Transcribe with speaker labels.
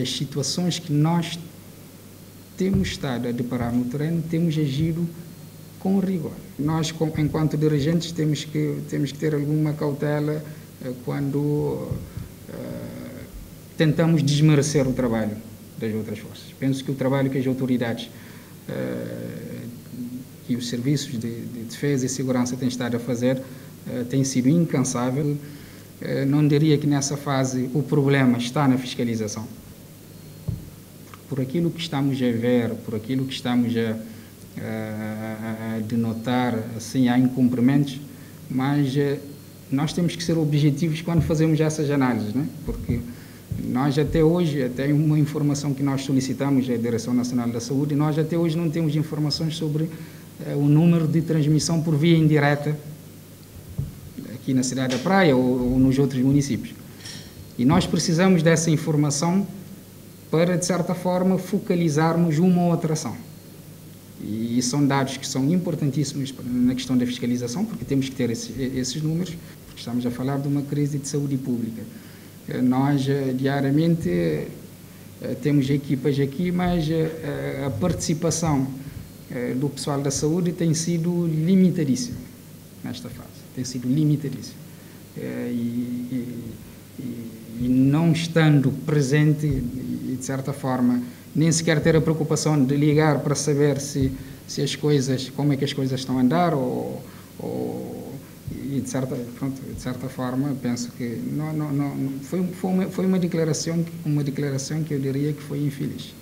Speaker 1: as situações que nós temos estado a deparar no terreno, temos agido com rigor. Nós, enquanto dirigentes, temos que, temos que ter alguma cautela eh, quando uh, tentamos desmerecer o trabalho das outras forças. Penso que o trabalho que as autoridades uh, e os serviços de, de, defesa e segurança têm estado a fazer uh, tem sido incansável. não diria que nessa fase o problema está na fiscalização. Por aquilo que estamos a ver, por aquilo que estamos a de notar assim há incumprimentos, mas eh, nós temos que ser objetivos quando fazemos essas análises, né? porque nós até hoje, até uma informação que nós solicitamos à Direção Nacional da Saúde, nós até hoje não temos informações sobre eh, o número de transmissão por via indireta aqui na cidade da Praia ou, ou nos outros municípios. E nós precisamos dessa informação para, de certa forma, focalizarmos uma ou outra ação. E são dados que são importantíssimos na questão da fiscalização, porque temos que ter esses, esses números, porque estamos a falar de uma crise de saúde pública. Eh, nós, eh, diariamente, eh, temos equipas aqui, mas a participação do pessoal da saúde tem sido limitadíssima nesta fase, tem sido limitadíssima. E, e, e não estando presente, de certa forma, nem sequer ter a preocupação de ligar para saber se, se as coisas, como é que as coisas estão a andar ou, ou e de certa, pronto, de certa forma penso que não, não, não, foi, foi, uma, foi uma declaração uma declaração que eu diria que foi infeliz.